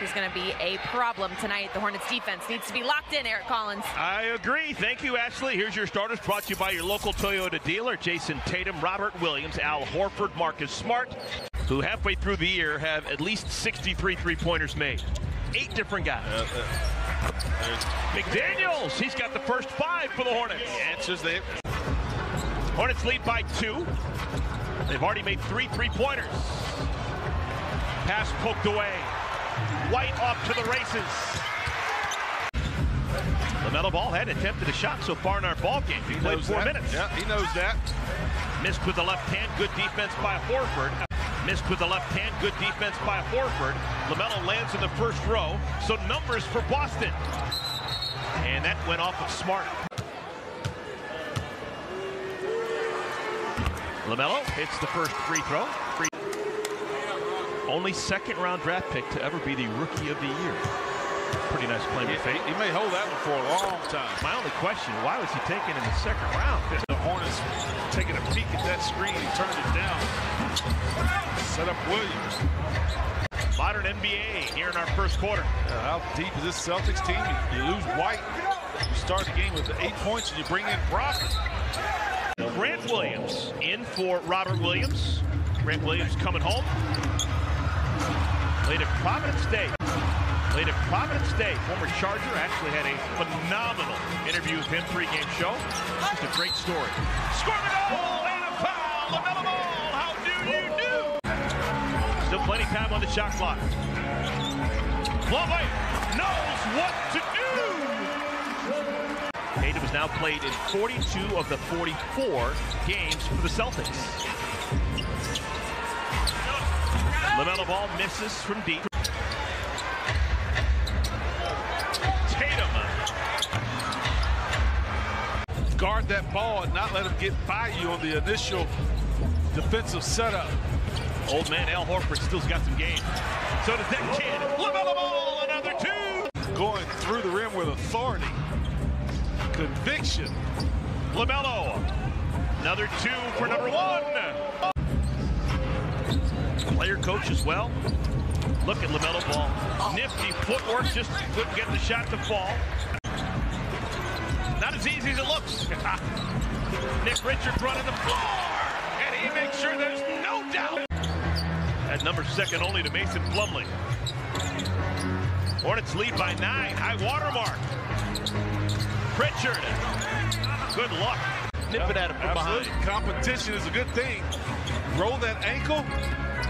Mark is going to be a problem tonight. The Hornets defense needs to be locked in, Eric Collins. I agree. Thank you, Ashley. Here's your starters brought to you by your local Toyota dealer Jayson Tatum, Robert Williams, Al Horford, Marcus Smart, who halfway through the year have at least 63 three pointers made. Eight different guys. Uh, uh, McDaniels, he's got the first five for the Hornets. The answers there. Hornets lead by two. They've already made three three-pointers. Pass poked away. White off to the races. LaMelo Ball had attempted a shot so far in our ball game. He, he played four that. minutes. Yeah, he knows that. Missed with the left hand. Good defense by Horford. Missed with the left hand. Good defense by Horford. LaMelo lands in the first row. So numbers for Boston. And that went off of Smart. LaMelo hits the first free throw. Free. Only second round draft pick to ever be the rookie of the year. Pretty nice claim he, to fame. He may hold that one for a long time. My only question, why was he taken in the second round? The Hornets taking a peek at that screen. He turned it down. Set up Williams. Modern NBA here in our first quarter. How deep is this Celtics team? You, you lose White. You start the game with eight points and you bring in Brogdon. Grant Williams in for Robert Williams. Grant Williams coming home. Played at Providence Day. Played at Providence Day. Former Charger actually had a phenomenal interview with him pregame show. Just a great story. Scormino and a foul. LaMelo Ball. How do you do? Still plenty of time on the shot clock. Lovely knows what to do. Tatum has now played in 42 of the 44 games for the Celtics. LaMelo Ball misses from deep. Tatum. Guard that ball and not let him get by you on the initial defensive setup. Old man Al Horford still's got some game. So does that kid. LaMelo Ball, another two. Going through the rim with authority. Conviction. LaMelo. Another two for number one. Player coach as well. Look at LaMelo Ball. Nifty footwork, just couldn't get the shot to fall. Not as easy as it looks. Nick Richards running the floor. And he makes sure there's no doubt. At number second only to Mason Plumlee. Hornets lead by nine. High watermark. Pritchard. Good luck. Nip it at him from Absolutely. behind. Competition is a good thing. Roll that ankle.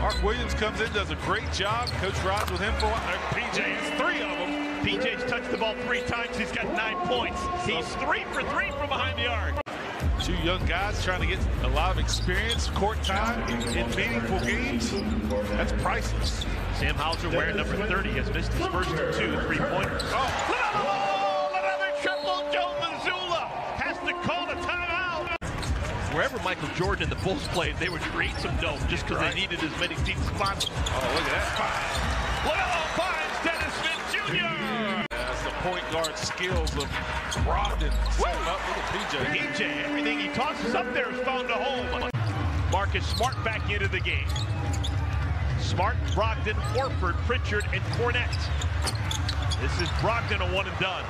Mark Williams comes in, does a great job. Coach rides with him for uh, PJ has three of them. PJ's touched the ball three times. He's got nine points. He's three for three from behind the arc. Two young guys trying to get a lot of experience, court time in meaningful games. That's priceless. Sam Hauser wearing number 30 has missed his first two three-pointers. Oh, Wherever Michael Jordan and the Bulls played, they would create some dough just because Right. they needed as many as possible. Oh, look at that. Five. LaMelo finds Dennis Smith Jr. That's the point guard skills of Brogdon. Set him up with a PJ. PJ, everything he tosses up there is found a home. Marcus Smart back into the game. Smart, Brogdon, Horford, Pritchard, and Fournette. This is Brogdon a one and done.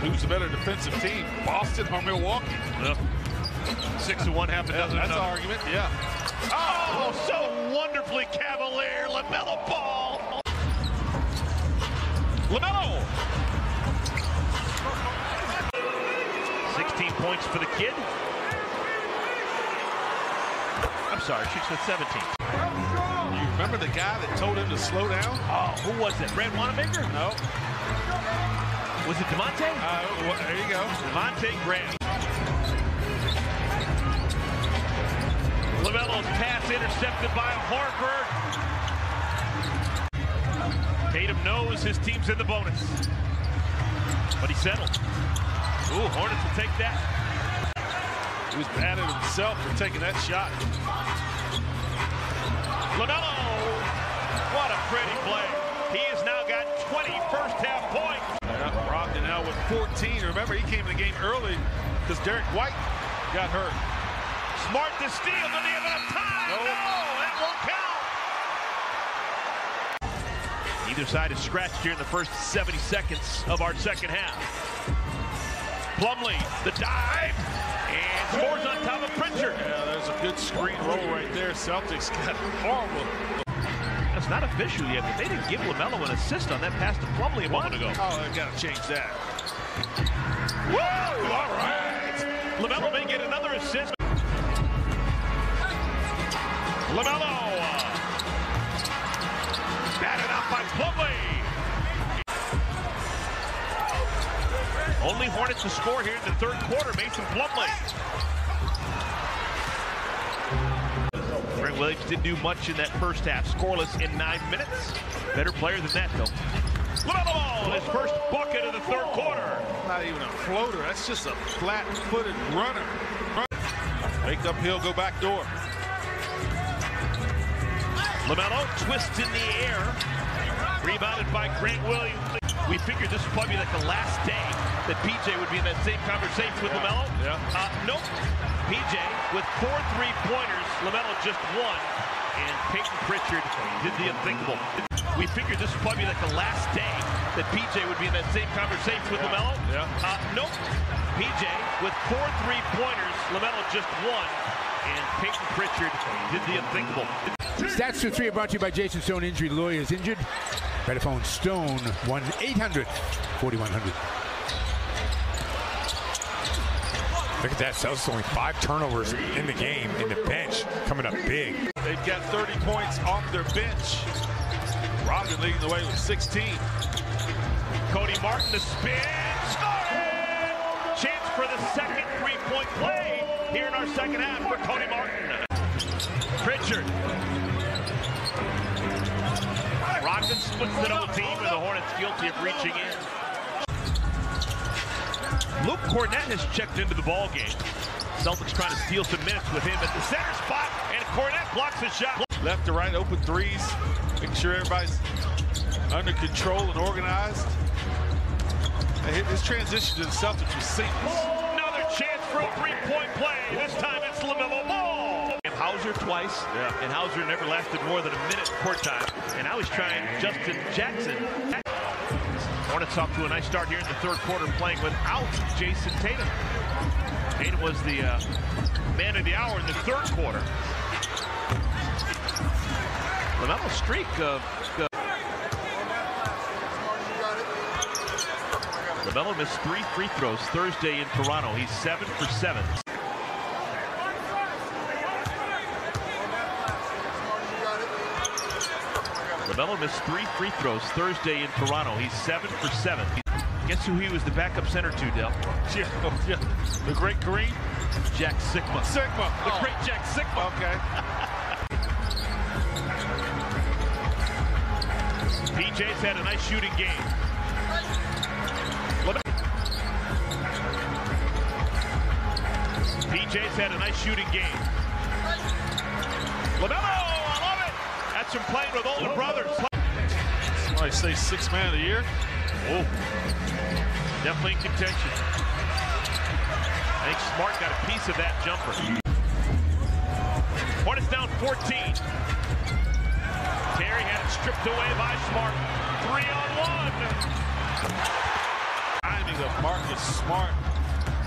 Who's the better defensive team, Boston or Milwaukee? Ugh. Six to one, half a dozen. That's an argument, yeah. Oh, so wonderfully cavalier, LaMelo Ball. LaMelo. 16 points for the kid. I'm sorry, shoots with 17. You remember the guy that told him to slow down? Oh, who was it? Brad Wanamaker? No. Was it Devonte'? Uh, well, there you go. Devonte' Graham. LaMelo's pass intercepted by Horford. Tatum knows his team's in the bonus. But he settled. Ooh, Hornets will take that. He was mad at himself for taking that shot. LaMelo! What a pretty play. He has now got 20 first half points. Brogdon now with 14. Remember, he came in the game early because Derrick White got hurt. Smart to steal. Does he have enough time? No. No, that won't count. Either side is scratched here in the first 70 seconds of our second half. Plumlee, the dive, and scores on top of Pritchard. Yeah, there's a good screen roll right there. Celtics got horrible. That's not official yet, but they didn't give LaMelo an assist on that pass to Plumlee a moment ago. Oh, they've got to change that. Hornets to score here in the third quarter. Mason Plumlee. Grant Williams didn't do much in that first half. Scoreless in nine minutes. Better player than that, though. LaMelo, his first bucket of the third quarter. Not even a floater. That's just a flat-footed runner. Make uphill, go back door. LaMelo twists in the air. Rebounded by Grant Williams. We figured this would probably be like the last day that PJ would be in that same conversation with Yeah, LaMelo. yeah. Uh, nope. PJ with four three-pointers. LaMelo just one. And Peyton Pritchard did the unthinkable. We figured this would probably be like the last day that PJ would be in that same conversation with LaMelo. Yeah. Uh, nope. PJ with four three-pointers. LaMelo just one. And Peyton Pritchard did the unthinkable. Stats to three are brought to you by Jason Stone Injury Lawyers. Injured? Better phone Stone 1 800 4100. Look at that. Celtics only five turnovers in the game, and the bench coming up big. They've got 30 points off their bench. Robin leading the way with 16. Cody Martin the spin. Scoring! Chance for the second three-point play here in our second half for Cody Martin. Pritchard. Brogdon splits the double team and the Hornets guilty of reaching in. Luke Kornet has checked into the ball game. Celtics trying to steal some minutes with him at the center spot, and Kornet blocks the shot. Left to right, open threes. Make sure everybody's under control and organized. And His transition to the Celtics was seamless. Another chance for a three-point play. This time it's LaMelo Ball. And Hauser twice. Yeah. And Hauser never lasted more than a minute court time. And now he's trying Justin Jackson. Hornets off to a nice start here in the third quarter playing without Jayson Tatum. Tatum was the uh, man of the hour in the third quarter. LaMelo's streak of... Uh, LaMelo missed three free throws Thursday in Toronto. He's seven for seven. LaMelo missed three free throws Thursday in Toronto. He's seven for seven. Guess who he was the backup center to, Dell? Yeah, oh, yeah. The great Kareem Jack Sikma. Sikma. The Oh, great Jack Sikma. Okay. PJ's had a nice shooting game. PJ's had a nice shooting game. LaMelo, That's from playing with older brothers. Oh, Somebody say six man of the year. Oh, definitely in contention. I think Smart got a piece of that jumper. Hornets down 14. Terry had it stripped away by Smart. Three on one. Timing of Marcus Smart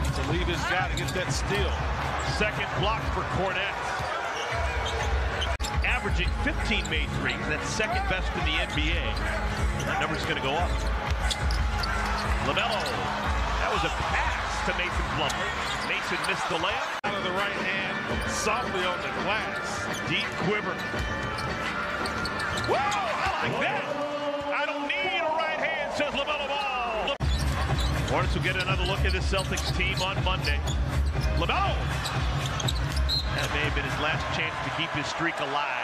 to leave his guy to get that steal. Second block for Kornet. Averaging 15 made threes. That's second best in the NBA. That number's going to go up. LaMelo. That was a pass to Mason Plumlee. Mason missed the layup. Out of the right hand, softly on the glass. Deep quiver. Whoa, I like that. I don't need a right hand, says LaMelo Ball. Hornets will get another look at this Celtics team on Monday. LaMelo. That may have been his last chance to keep his streak alive.